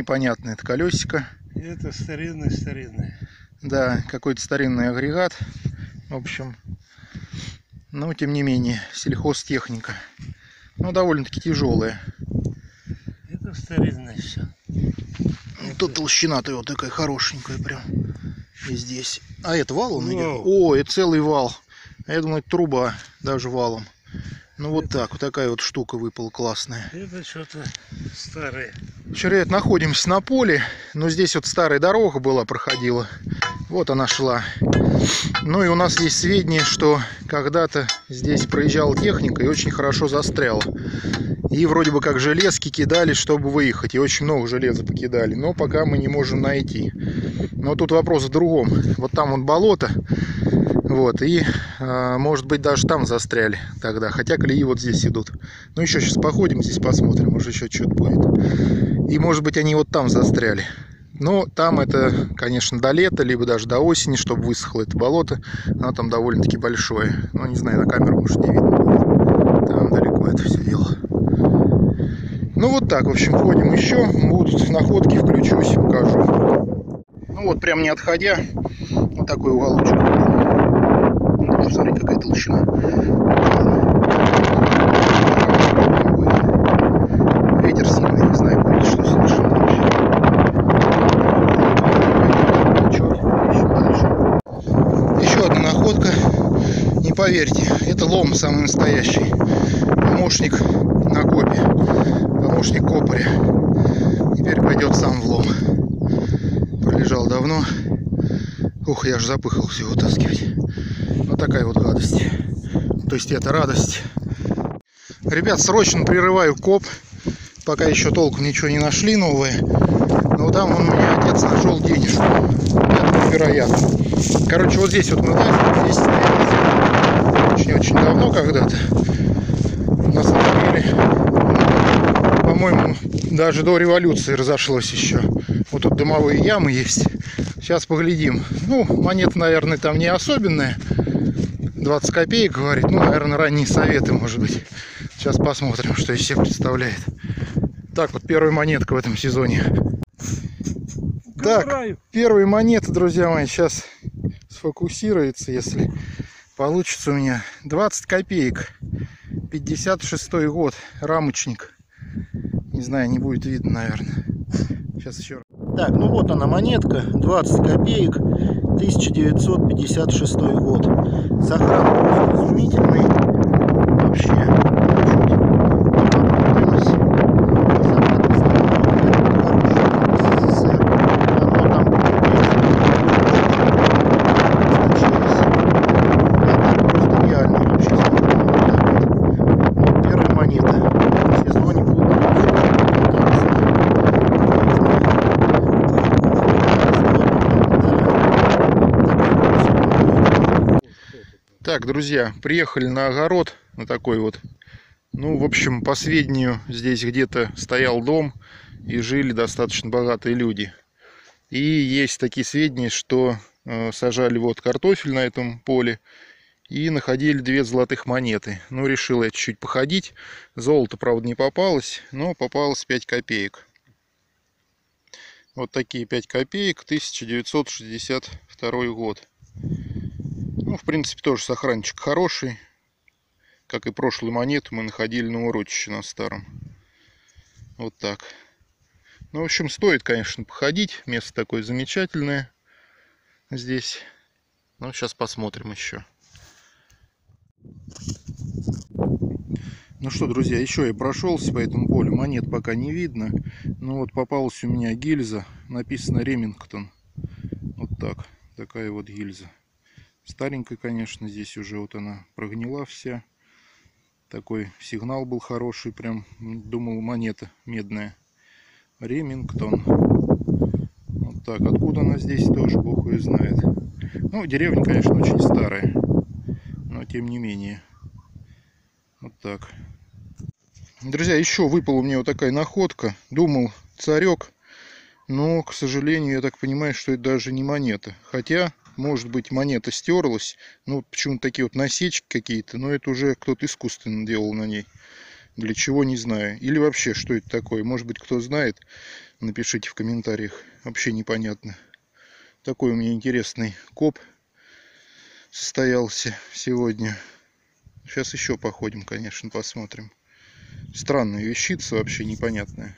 непонятное. Это колесико. Это старинный-старинный. Да, какой-то старинный агрегат. В общем, но тем не менее, сельхозтехника. Ну, довольно-таки тяжелая. Это старинное все. Ну, тут толщина-то вот такая хорошенькая прям. И здесь. А это вал он идет? О, это целый вал. А я думаю, это труба, даже валом. Ну вот так, вот такая вот штука выпала классная. Это что-то старое. Вчера находимся на поле, но здесь вот старая дорога была, проходила. Вот она шла. Ну и у нас есть сведения, что когда-то здесь проезжала техника и очень хорошо застряла. И вроде бы как железки кидали, чтобы выехать. И очень много железа покидали. Но пока мы не можем найти. Но тут вопрос в другом. Вот там вот болото. Вот, и а, может быть даже там застряли тогда. Хотя колеи вот здесь идут. Ну еще сейчас походим здесь, посмотрим, может еще что-то будет. И может быть они вот там застряли. Но там это, конечно, до лета, либо даже до осени, чтобы высохло это болото. Оно там довольно-таки большое. Ну, не знаю, на камеру, может, не видно. Там далеко это все дело. Ну, вот так, в общем, ходим еще. Будут находки, включусь, покажу. Ну, вот, прям не отходя, вот такой уголочек. Ну, Смотри, какая толщина. Ветер сильный, не знаю, будет что слышно вообще. Еще одна находка. Не поверьте, это лом самый настоящий. Помощник на копе. Помощник копаря. Теперь пойдет сам в лом. Пролежал давно. Ух, я аж запыхался его таскивать. Вот такая вот гадость. То есть это радость. Ребят, срочно прерываю коп. Пока еще толком ничего не нашли новое. Но там он у меня отец нашел денежку. Это невероятно. Короче, вот здесь вот мы лазим, здесь стояли очень-очень давно когда-то. На самом деле, по-моему, даже до революции разошлось еще. Вот тут дымовые ямы есть. Сейчас поглядим. Ну, монета, наверное, там не особенная. 20 копеек, говорит. Ну, наверное, ранние советы, может быть. Сейчас посмотрим, что из себя представляет. Так, вот первая монетка в этом сезоне. Так, первые монеты, друзья мои, сейчас сфокусируется, если получится у меня. 20 копеек. 56 год. Рамочник. Не знаю, не будет видно, наверное. Сейчас еще раз. Так, ну вот она монетка. 20 копеек. 1956 год. Сохран просто изумительный. Вообще. Первая монета. В сезоне будут Так, друзья, приехали на огород, на такой вот. Ну, в общем, по сведению, здесь где-то стоял дом и жили достаточно богатые люди. И есть такие сведения, что э, сажали вот картофель на этом поле и находили две золотых монеты. Ну, решил я чуть-чуть походить. Золото, правда, не попалось, но попалось 5 копеек. Вот такие 5 копеек, 1962 год. Ну, в принципе, тоже сохранчик хороший. Как и прошлую монету мы находили на урочище на старом. Вот так. Ну, в общем, стоит, конечно, походить. Место такое замечательное здесь. Ну, сейчас посмотрим еще. Ну что, друзья, еще я прошелся по этому полю. Монет пока не видно. Ну вот попалась у меня гильза. Написано Ремингтон. Вот так. Такая вот гильза. Старенькая, конечно, здесь уже вот она прогнила вся. Такой сигнал был хороший, прям думал монета медная. Ремингтон. Вот так, откуда она здесь тоже, бог ее знает. Ну, деревня, конечно, очень старая. Но тем не менее. Вот так. Друзья, еще выпала мне вот такая находка. Думал, царек. Но, к сожалению, я так понимаю, что это даже не монета. Хотя может быть монета стерлась. Ну почему такие вот насечки какие-то. Но это уже кто-то искусственно делал на ней. Для чего, не знаю. Или вообще, что это такое. Может быть, кто знает, напишите в комментариях. Вообще непонятно. Такой у меня интересный коп состоялся сегодня. Сейчас еще походим, конечно, посмотрим. Странная вещица вообще непонятная.